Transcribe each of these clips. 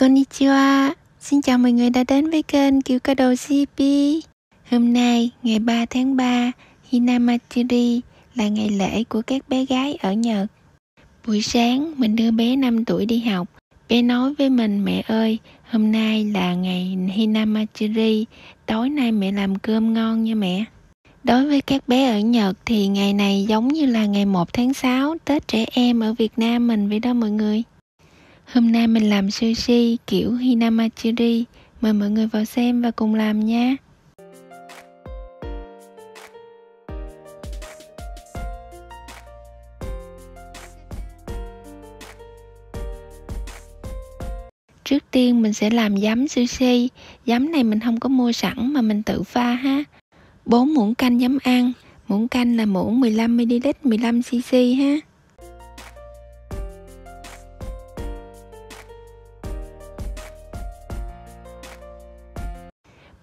Konnichiwa, xin chào mọi người đã đến với kênh Kiều Cá Đồ CP Hôm nay, ngày 3 tháng 3, Hinamatsuri là ngày lễ của các bé gái ở Nhật. Buổi sáng, mình đưa bé 5 tuổi đi học. Bé nói với mình, mẹ ơi, hôm nay là ngày Hinamatsuri Tối nay mẹ làm cơm ngon nha mẹ. Đối với các bé ở Nhật thì ngày này giống như là ngày 1 tháng 6 Tết trẻ em ở Việt Nam mình vậy đó mọi người. Hôm nay mình làm sushi, kiểu Hinamachiri. Mời mọi người vào xem và cùng làm nha. Trước tiên, mình sẽ làm giấm sushi. Giấm này mình không có mua sẵn mà mình tự pha ha. 4 muỗng canh giấm ăn. Muỗng canh là muỗng 15ml 15cc ha.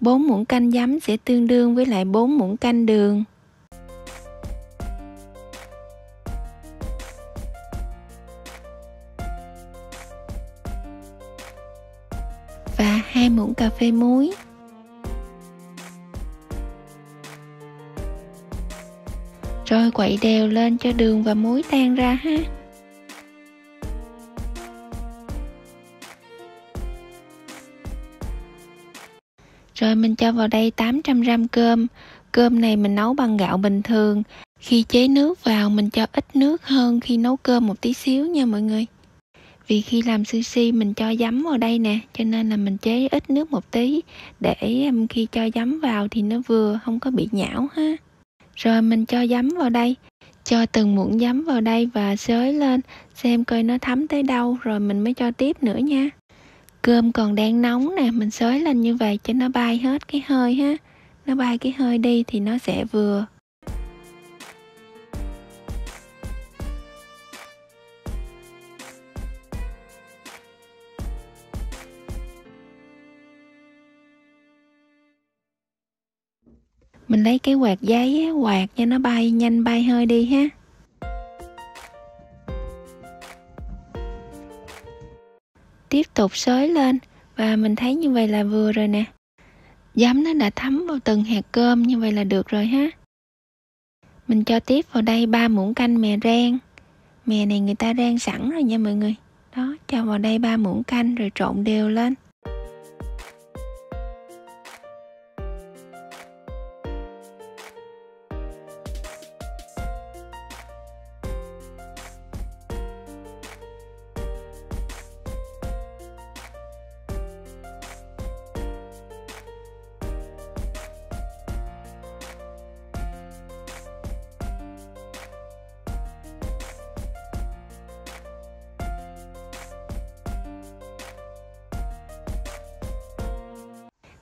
4 muỗng canh giấm sẽ tương đương với lại 4 muỗng canh đường. Và 2 muỗng cà phê muối. Rồi quậy đều lên cho đường và muối tan ra ha. Rồi mình cho vào đây 800g cơm. Cơm này mình nấu bằng gạo bình thường. Khi chế nước vào mình cho ít nước hơn khi nấu cơm một tí xíu nha mọi người. Vì khi làm sushi mình cho giấm vào đây nè, cho nên là mình chế ít nước một tí để um, khi cho giấm vào thì nó vừa không có bị nhão ha. Rồi mình cho giấm vào đây, cho từng muỗng giấm vào đây và xới lên xem coi nó thấm tới đâu rồi mình mới cho tiếp nữa nha cơm còn đang nóng nè, mình xới lên như vậy cho nó bay hết cái hơi ha. Nó bay cái hơi đi thì nó sẽ vừa. Mình lấy cái quạt giấy quạt cho nó bay, nhanh bay hơi đi ha. Tiếp tục xới lên. Và mình thấy như vậy là vừa rồi nè. Giấm nó đã thấm vào từng hạt cơm, như vậy là được rồi ha. Mình cho tiếp vào đây ba muỗng canh mè rang. Mè này người ta rang sẵn rồi nha mọi người. Đó, cho vào đây ba muỗng canh rồi trộn đều lên.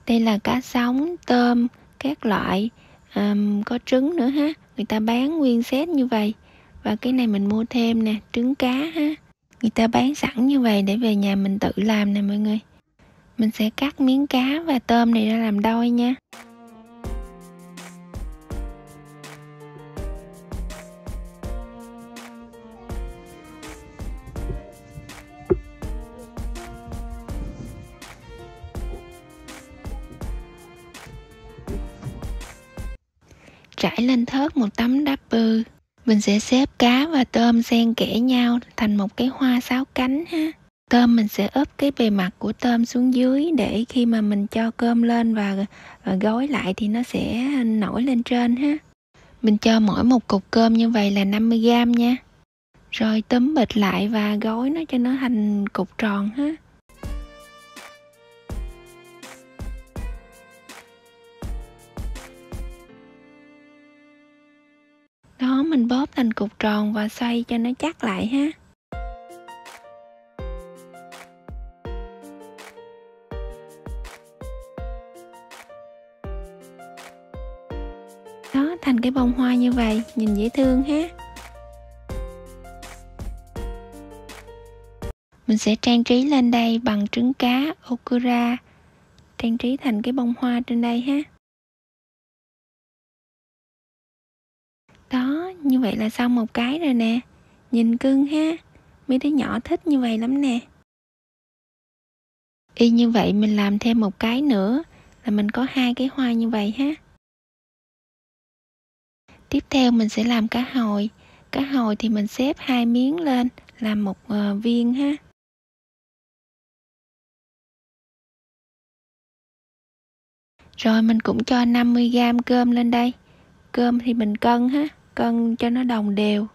Đây là cá sống tôm các loại um, có trứng nữa ha. Người ta bán nguyên set như vậy. Và cái này mình mua thêm nè trứng cá ha. Người ta bán sẵn như vậy để về nhà mình tự làm nè mọi người. Mình sẽ cắt miếng cá và tôm này ra làm đôi nha. Trải lên thớt một tấm đắp bư. Mình sẽ xếp cá và tôm xen kẽ nhau thành một cái hoa sáu cánh ha. Tôm mình sẽ ướp cái bề mặt của tôm xuống dưới để khi mà mình cho cơm lên và, và gói lại thì nó sẽ nổi lên trên ha. Mình cho mỗi một cục cơm như vậy là 50g nha. Rồi túm bịch lại và gói nó cho nó thành cục tròn ha. Đó, mình bóp thành cục tròn và xoay cho nó chắc lại ha. Đó, thành cái bông hoa như vậy, nhìn dễ thương ha. Mình sẽ trang trí lên đây bằng trứng cá okura trang trí thành cái bông hoa trên đây ha. Đó như vậy là xong một cái rồi nè. Nhìn cưng ha. Mấy đứa nhỏ thích như vậy lắm nè. Y như vậy mình làm thêm một cái nữa là mình có hai cái hoa như vậy ha. Tiếp theo mình sẽ làm cá hồi. Cá hồi thì mình xếp hai miếng lên làm một uh, viên ha. Rồi mình cũng cho 50g cơm lên đây cơm thì mình cân ha, cân cho nó đồng đều.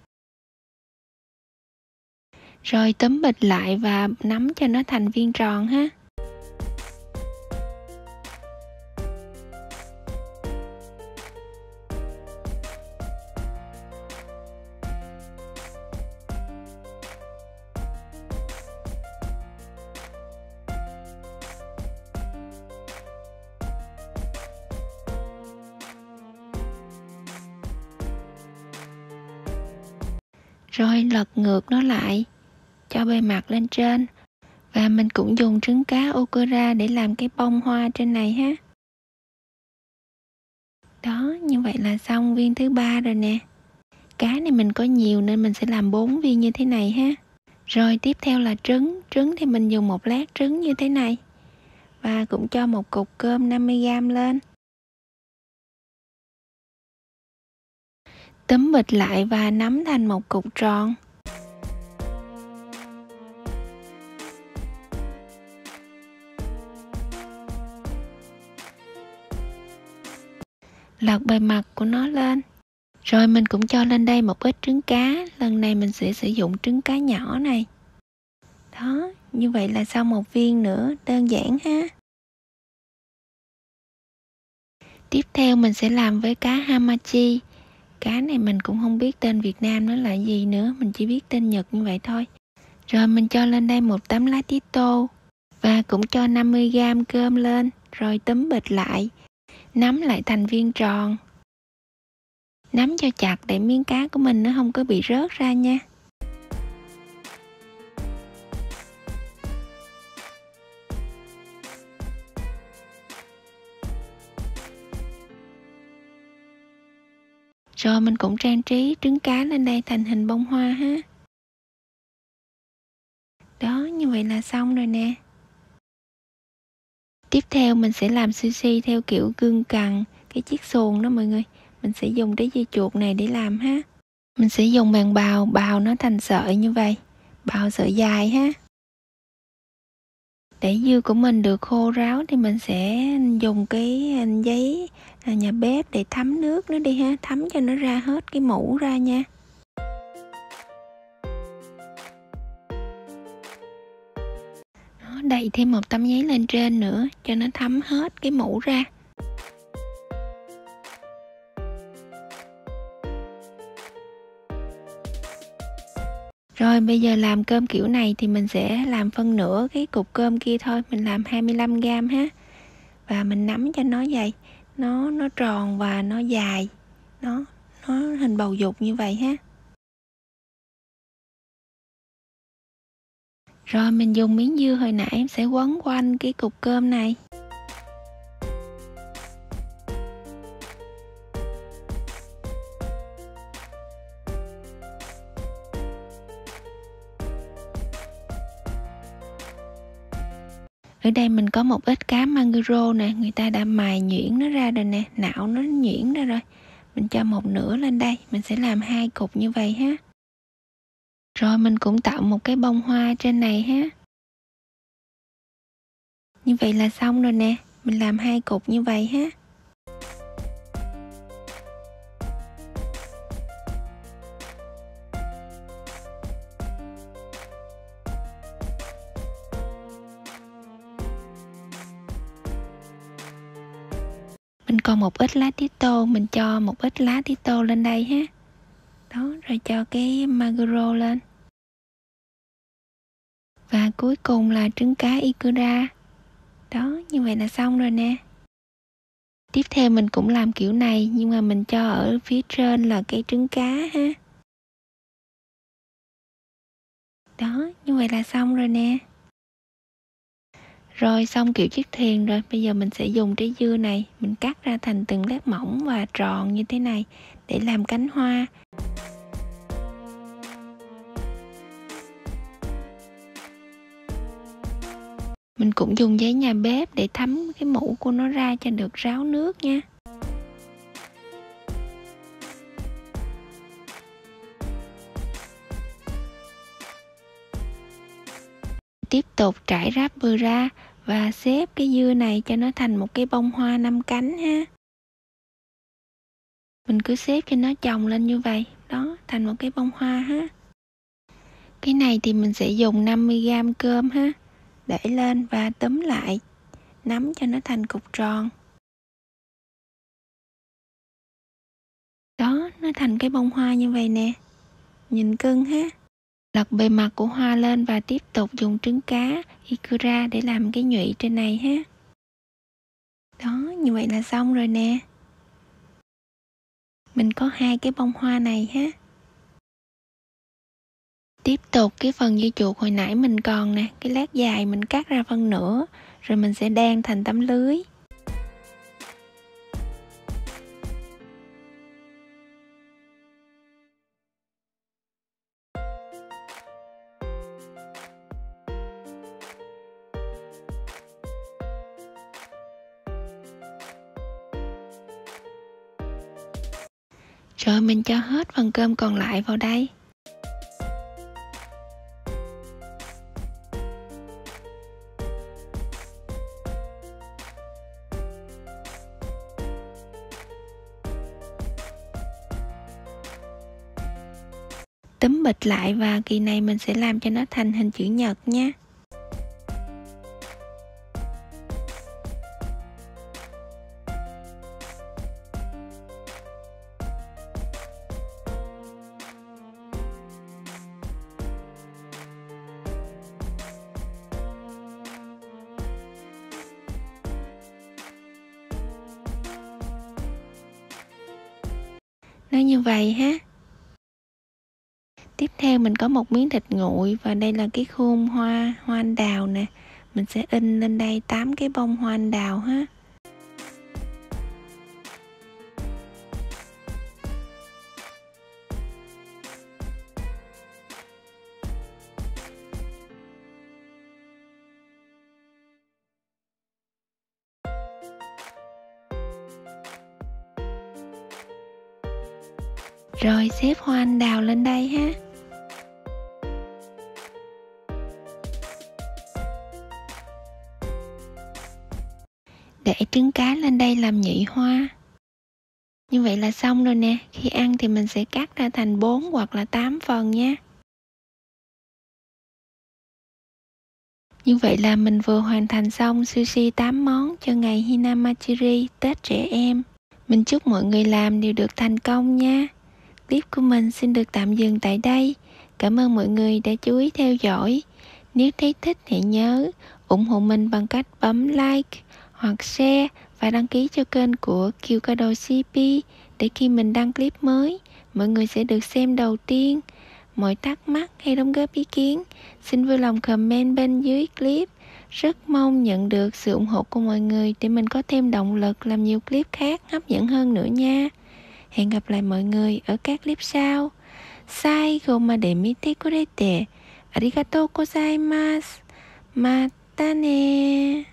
Rồi túm bịch lại và nắm cho nó thành viên tròn ha. Rồi lật ngược nó lại, cho bề mặt lên trên. Và mình cũng dùng trứng cá okura để làm cái bông hoa trên này ha. Đó, như vậy là xong viên thứ ba rồi nè. Cá này mình có nhiều nên mình sẽ làm bốn viên như thế này ha. Rồi tiếp theo là trứng. Trứng thì mình dùng một lát trứng như thế này. Và cũng cho một cục cơm 50g lên. Túm bịch lại và nắm thành một cục tròn. Lật bề mặt của nó lên. Rồi mình cũng cho lên đây một ít trứng cá. Lần này mình sẽ sử dụng trứng cá nhỏ này. Đó, như vậy là xong một viên nữa. Đơn giản ha. Tiếp theo mình sẽ làm với cá hamachi cá này mình cũng không biết tên Việt Nam nó là gì nữa, mình chỉ biết tên Nhật như vậy thôi. Rồi mình cho lên đây một tấm lá tí tô và cũng cho 50g cơm lên, rồi tấm bịch lại nắm lại thành viên tròn. Nắm cho chặt để miếng cá của mình nó không có bị rớt ra nha. Rồi mình cũng trang trí trứng cá lên đây thành hình bông hoa ha. Đó, như vậy là xong rồi nè. Tiếp theo mình sẽ làm sushi theo kiểu gương cằn, cái chiếc xuồng đó mọi người. Mình sẽ dùng cái dây chuột này để làm ha. Mình sẽ dùng bàn bào bào nó thành sợi như vậy. Bào sợi dài ha. Để dưa của mình được khô ráo thì mình sẽ dùng cái giấy À, nhà bếp để thấm nước nó đi ha, thấm cho nó ra hết cái mũ ra nha. Đậy thêm một tấm giấy lên trên nữa, cho nó thấm hết cái mũ ra. Rồi, bây giờ làm cơm kiểu này thì mình sẽ làm phân nửa cái cục cơm kia thôi, Mình làm 25g ha. Và mình nắm cho nó dày. Nó nó tròn và nó dài. Nó nó hình bầu dục như vậy ha. Rồi mình dùng miếng dưa hồi nãy em sẽ quấn quanh cái cục cơm này. Ở đây mình có một ít cá manguro nè, người ta đã mài nhuyễn nó ra rồi nè não nó nhuyễn ra rồi. Mình cho một nửa lên đây, mình sẽ làm hai cục như vậy ha. Rồi mình cũng tạo một cái bông hoa trên này ha. Như vậy là xong rồi nè, mình làm hai cục như vậy ha. Mình còn một ít lá tía tô, mình cho một ít lá tía tô lên đây ha. Đó, rồi cho cái maguro lên. Và cuối cùng là trứng cá ikura. Đó, như vậy là xong rồi nè. Tiếp theo mình cũng làm kiểu này, nhưng mà mình cho ở phía trên là cây trứng cá ha. Đó, như vậy là xong rồi nè rồi xong kiểu chiếc thuyền rồi, bây giờ mình sẽ dùng trái dưa này, mình cắt ra thành từng lát mỏng và tròn như thế này để làm cánh hoa. Mình cũng dùng giấy nhà bếp để thấm cái mũ của nó ra cho được ráo nước nha. Tiếp tục trải ráp bừa ra và xếp cái dưa này cho nó thành một cái bông hoa năm cánh ha. Mình cứ xếp cho nó chồng lên như vậy. Đó, thành một cái bông hoa ha. Cái này thì mình sẽ dùng 50g cơm ha. Để lên và túm lại. Nắm cho nó thành cục tròn. Đó, nó thành cái bông hoa như vậy nè. Nhìn cưng ha lật bề mặt của hoa lên và tiếp tục dùng trứng cá ikura để làm cái nhụy trên này ha. Đó, như vậy là xong rồi nè. Mình có hai cái bông hoa này ha. Tiếp tục cái phần dây chuột hồi nãy mình còn nè, cái lát dài mình cắt ra phân nửa, rồi mình sẽ đan thành tấm lưới. Phần cơm còn lại vào đây. Túm bịch lại và kỳ này mình sẽ làm cho nó thành hình chữ nhật nha. Nó như vậy ha. Tiếp theo mình có một miếng thịt nguội và đây là cái khuôn hoa hoa anh đào nè. Mình sẽ in lên đây tám cái bông hoa anh đào ha. Rồi xếp hoa anh đào lên đây ha. Để trứng cá lên đây làm nhị hoa. Như vậy là xong rồi nè. Khi ăn thì mình sẽ cắt ra thành 4 hoặc là 8 phần nha. Như vậy là mình vừa hoàn thành xong sushi 8 món cho ngày Hinamachiri, Tết trẻ em. Mình chúc mọi người làm đều được thành công nha clip của mình xin được tạm dừng tại đây. Cảm ơn mọi người đã chú ý theo dõi. Nếu thấy thích hãy nhớ ủng hộ mình bằng cách bấm like hoặc share và đăng ký cho kênh của Kiều Cơ Đồ CP để khi mình đăng clip mới, mọi người sẽ được xem đầu tiên. Mọi thắc mắc hay đóng góp ý kiến, xin vui lòng comment bên dưới clip. Rất mong nhận được sự ủng hộ của mọi người để mình có thêm động lực làm nhiều clip khác hấp dẫn hơn nữa nha. Hẹn gặp lại mọi người ở các clip sau. Saigo made mite kurete. Arigatou gozaimasu. Mata ne.